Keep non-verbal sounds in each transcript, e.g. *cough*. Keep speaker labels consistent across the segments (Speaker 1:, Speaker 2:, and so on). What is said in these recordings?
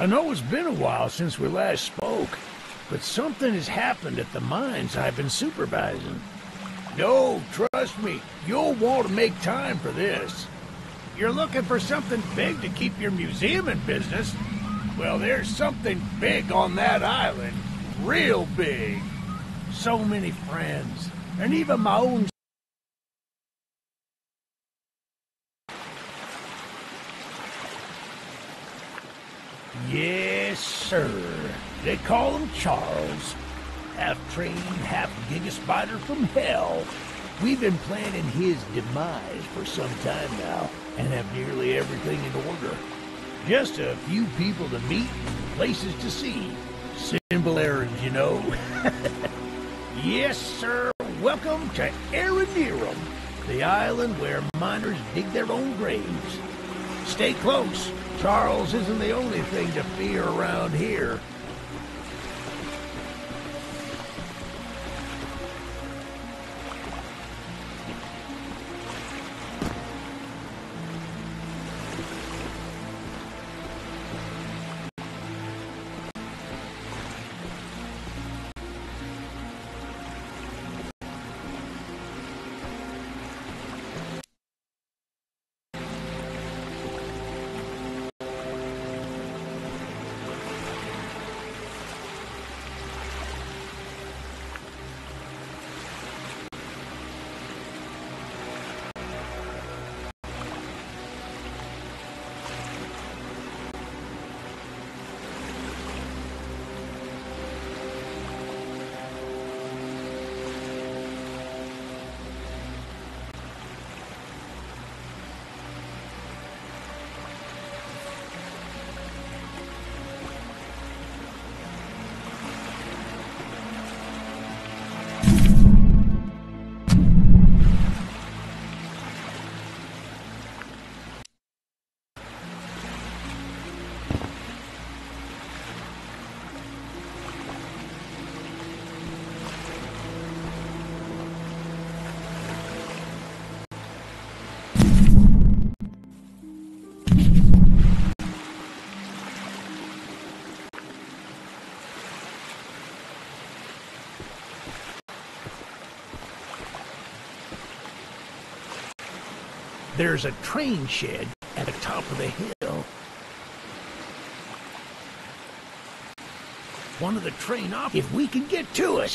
Speaker 1: I know it's been a while since we last spoke, but something has happened at the mines I've been supervising. No, trust me, you'll want to make time for this. You're looking for something big to keep your museum in business? Well, there's something big on that island. Real big. So many friends. And even my own Yes, sir. They call him Charles. Half trained, half giga spider from hell. We've been planning his demise for some time now, and have nearly everything in order. Just a few people to meet and places to see. Simple errands, you know. *laughs* yes, sir. Welcome to Aranearum, the island where miners dig their own graves. Stay close. Charles isn't the only thing to fear around here. There's a train shed at the top of the hill. One of the train off if we can get to a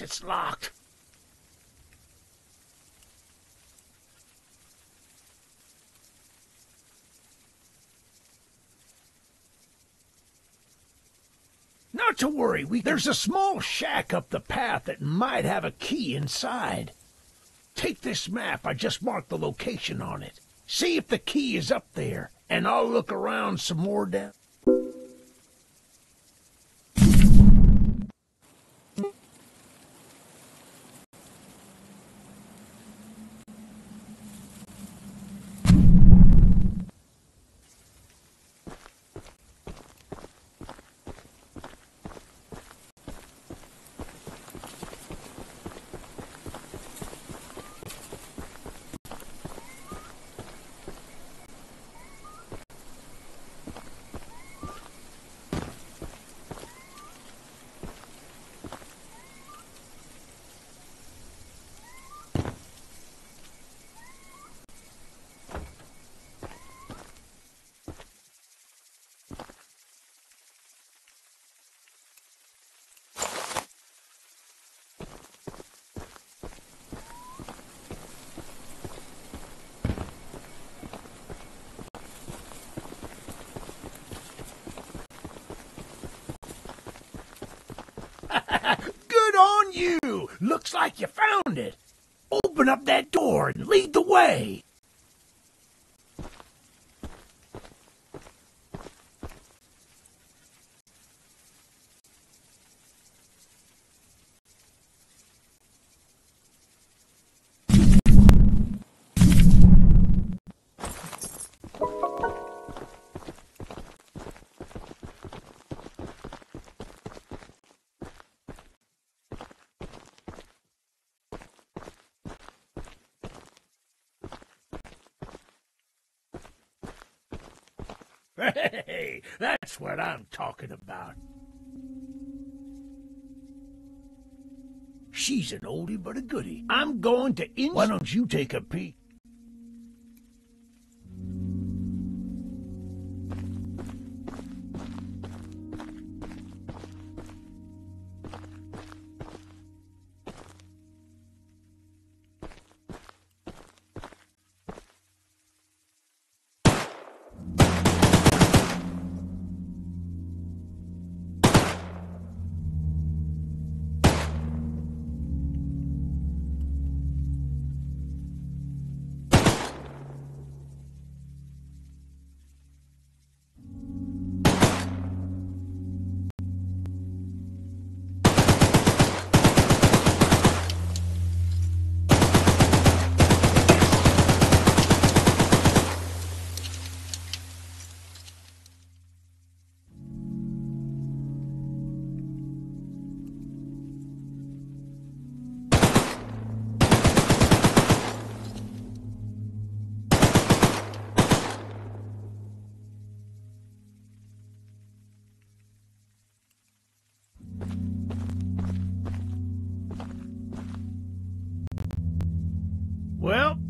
Speaker 1: it's locked. Not to worry, we, there's a small shack up the path that might have a key inside. Take this map, I just marked the location on it. See if the key is up there, and I'll look around some more down. Looks like you found it. Open up that door and lead the way. Hey, that's what I'm talking about. She's an oldie but a goodie. I'm going to in. Why don't you take a peek?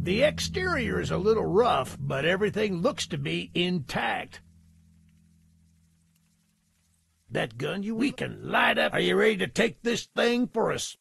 Speaker 1: The exterior is a little rough, but everything looks to be intact. That gun you we can light up. Are you ready to take this thing for us?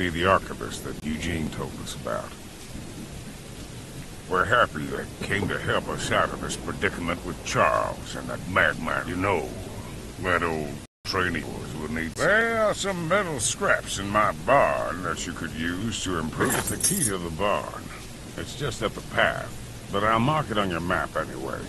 Speaker 2: Be the archivist that Eugene told us about. We're happy you came to help us out of this predicament with Charles and that madman. You know, that old trainee will need... There are some metal scraps in my barn that you could use to improve the key to the barn. It's just up the path, but I'll mark it on your map anyway.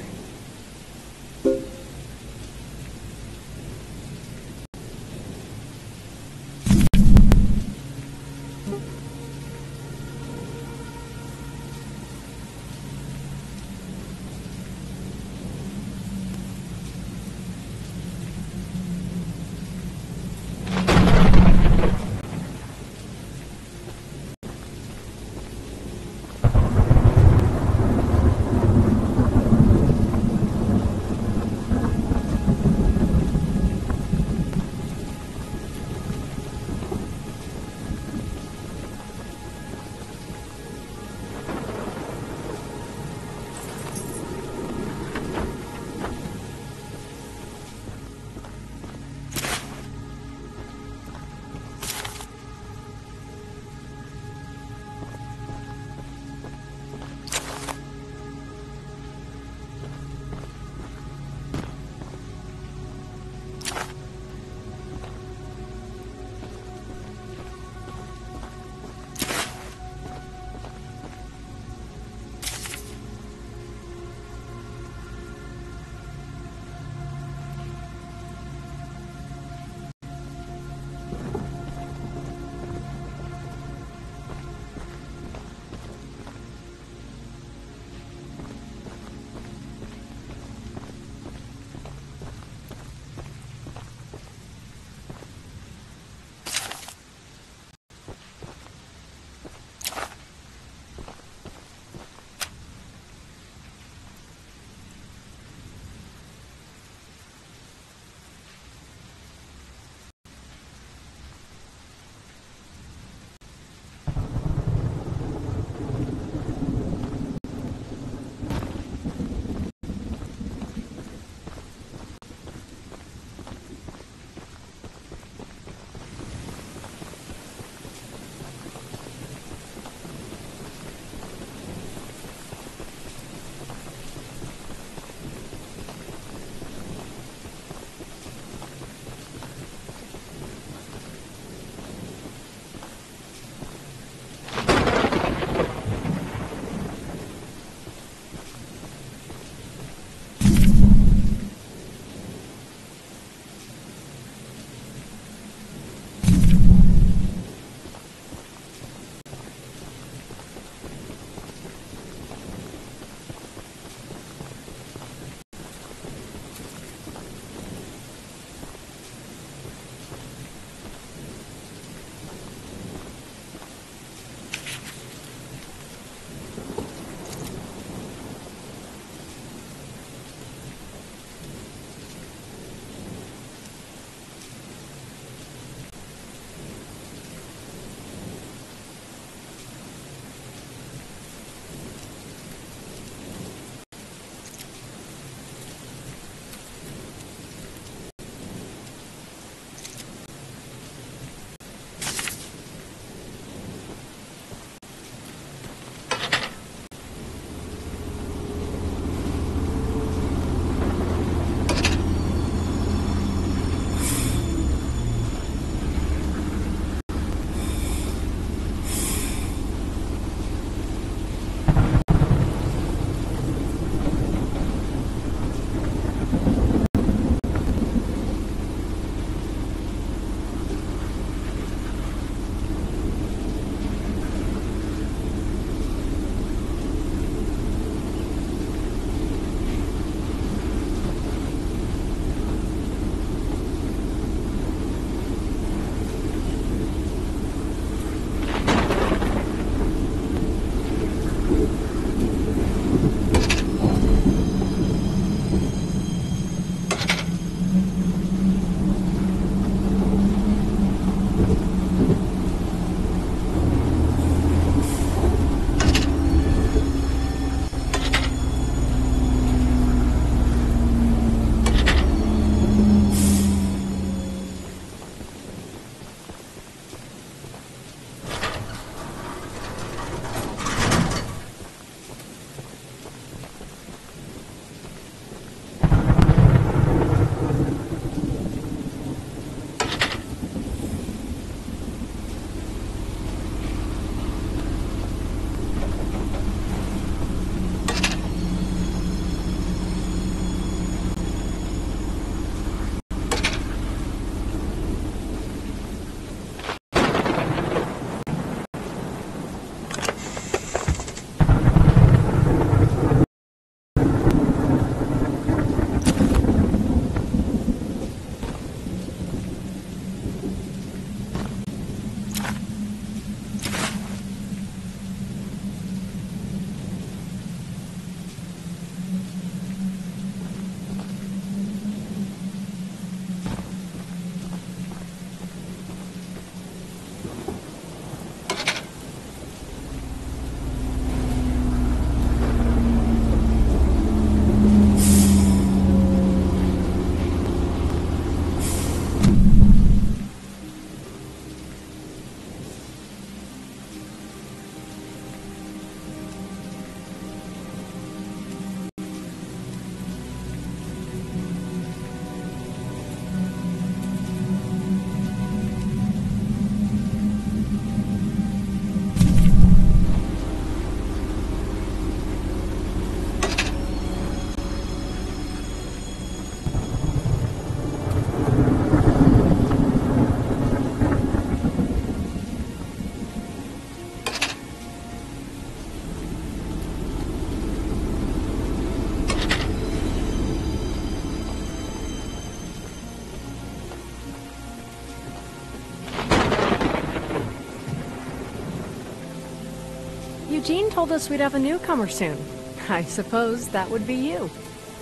Speaker 3: Told us we'd have a newcomer soon. *laughs* I suppose that would be you.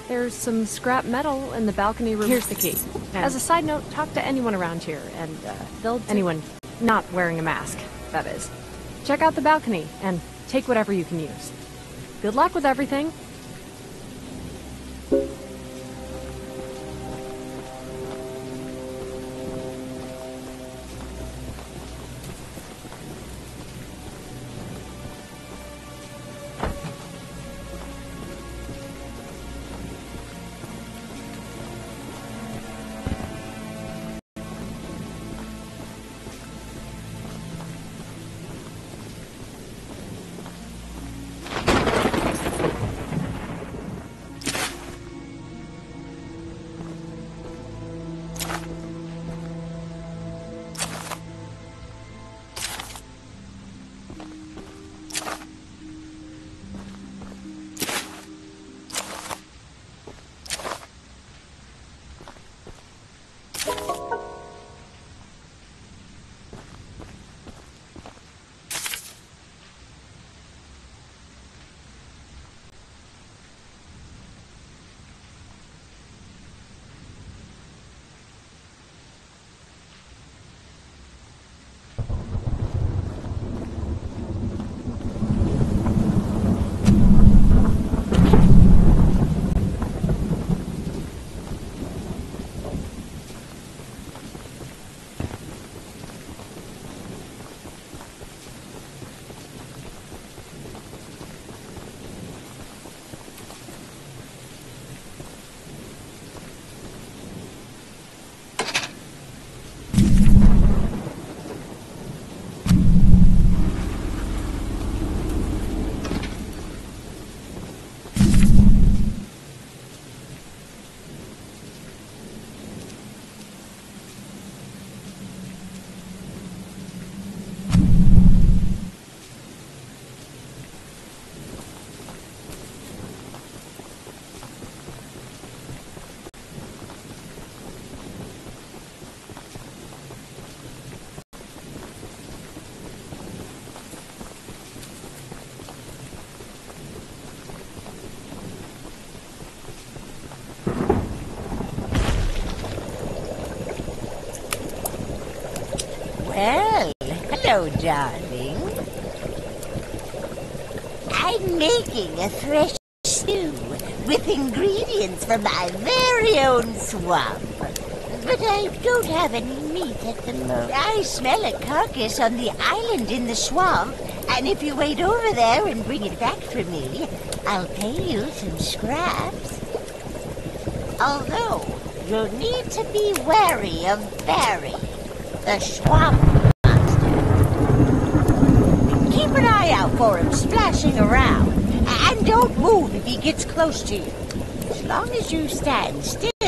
Speaker 3: There's some scrap metal in the balcony room. Here's the key. As a side note, talk to anyone around here, and uh, they'll... Anyone not wearing a mask, that is. Check out the balcony, and take whatever you can use. Good luck with everything.
Speaker 4: Well, hello, darling. I'm making a fresh stew with ingredients from my very own swamp. But I don't have any meat at the moment. I smell a carcass on the island in the swamp, and if you wait over there and bring it back for me, I'll pay you some scraps. Although, you'll need to be wary of Barry, the swamp monster. Keep an eye out for him splashing around, and don't move if he gets close to you. As long as you stand still,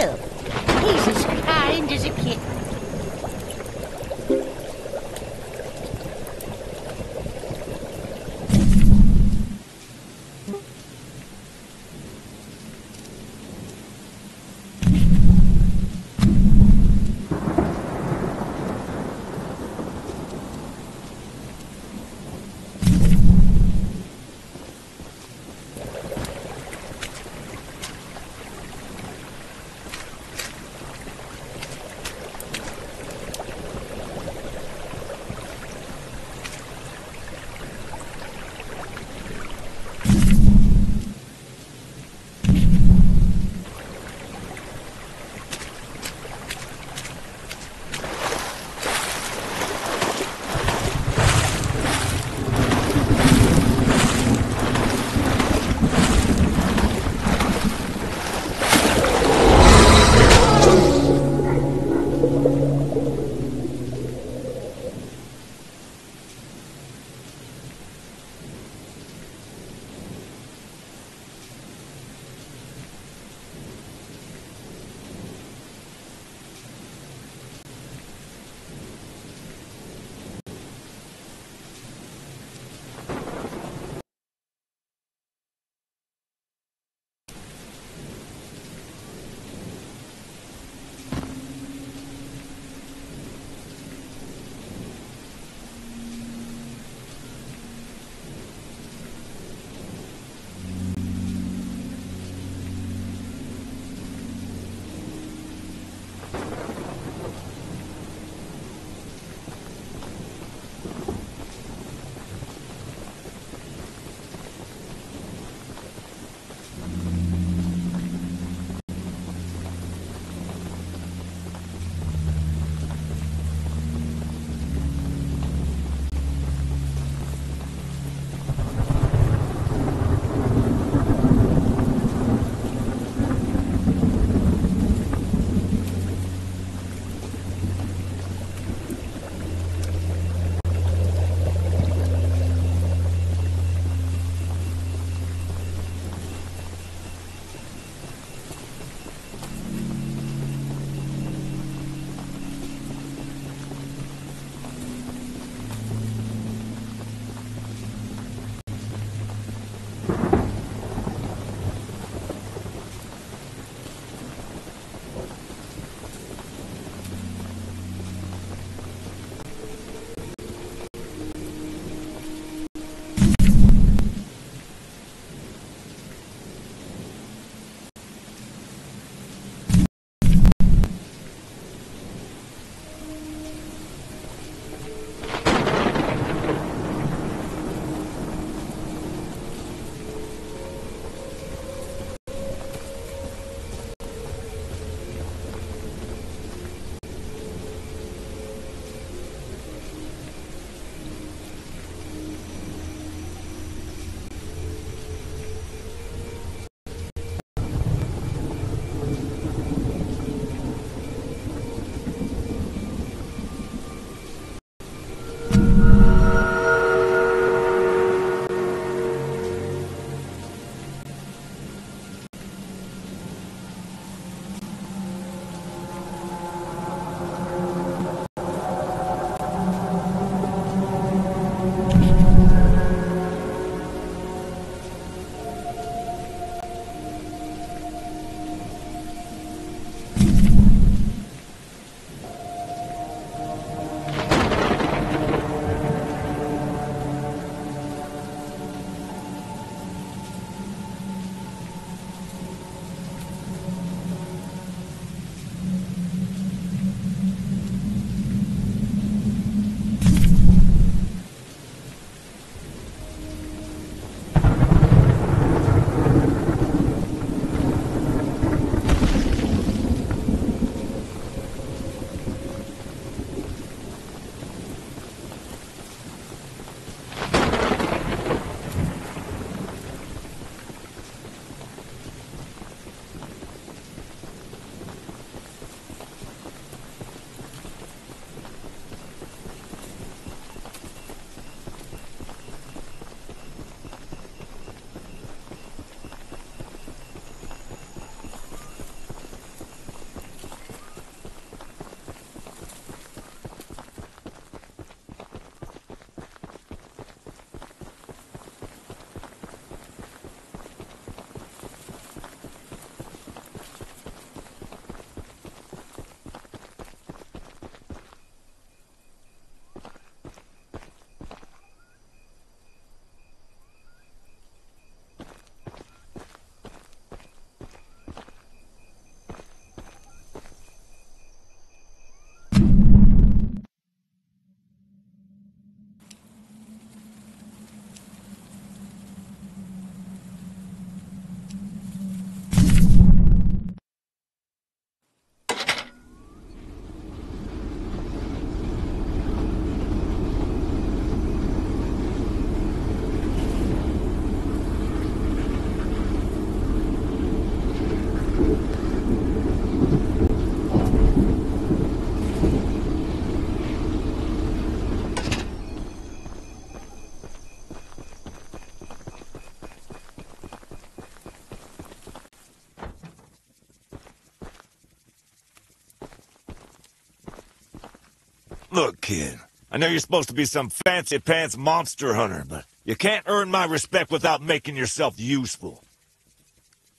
Speaker 5: kid, I know you're supposed to be some fancy pants monster hunter, but you can't earn my respect without making yourself useful.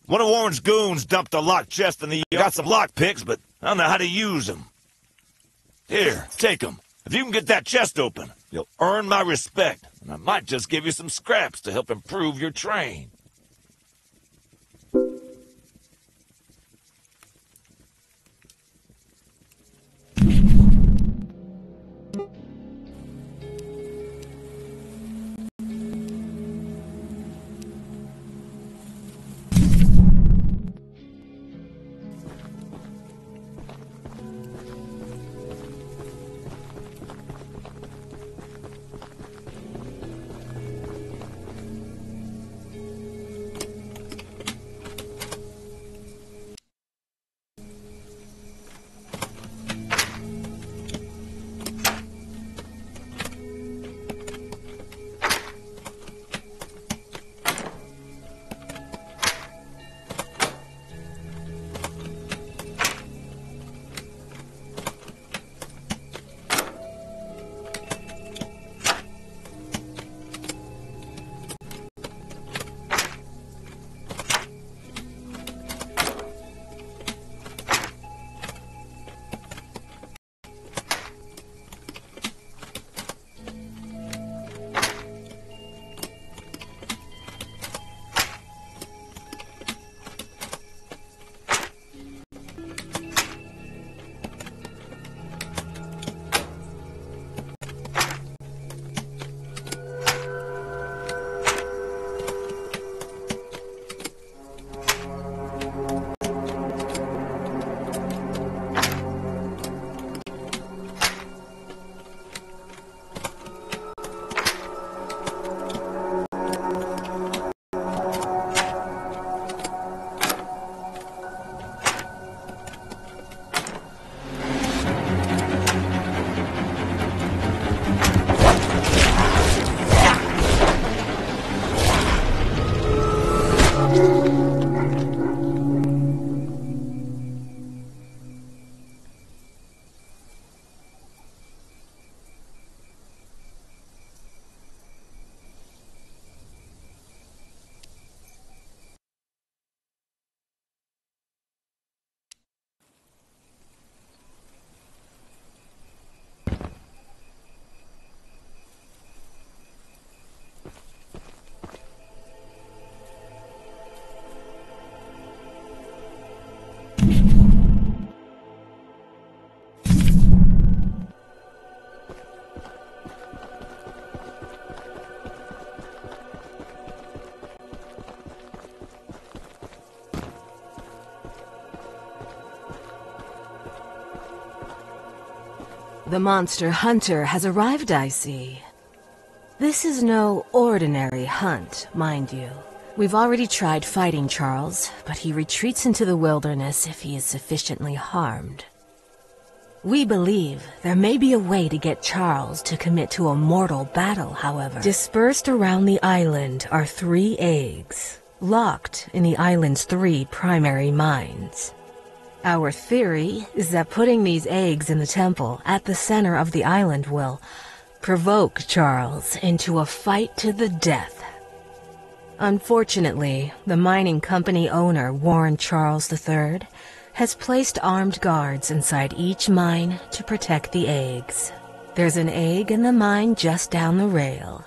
Speaker 5: One of Warren's goons dumped a locked chest in the... yard. Got some lock picks, but I don't know how to use them. Here, take them. If you can get that chest open, you'll earn my respect, and I might just give you some scraps to help improve your train.
Speaker 6: The monster hunter has arrived, I see. This is no ordinary hunt, mind you. We've already tried fighting Charles, but he retreats into the wilderness if he is sufficiently harmed. We believe there may be a way to get Charles to commit to a mortal battle, however. Dispersed around the island are three eggs, locked in the island's three primary mines. Our theory is that putting these eggs in the temple at the center of the island will provoke Charles into a fight to the death. Unfortunately, the mining company owner, Warren Charles III, has placed armed guards inside each mine to protect the eggs. There's an egg in the mine just down the rail.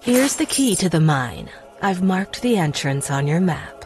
Speaker 6: Here's the key to the mine. I've marked the entrance on your map.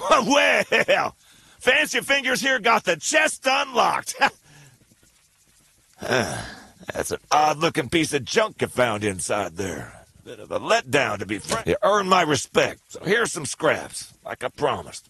Speaker 6: *laughs*
Speaker 5: well, Fancy Fingers here got the chest unlocked. *laughs* That's an odd-looking piece of junk you found inside there. Bit of a letdown, to be frank. You earned my respect, so here's some scraps, like I promised.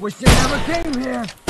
Speaker 7: Wish you never came here!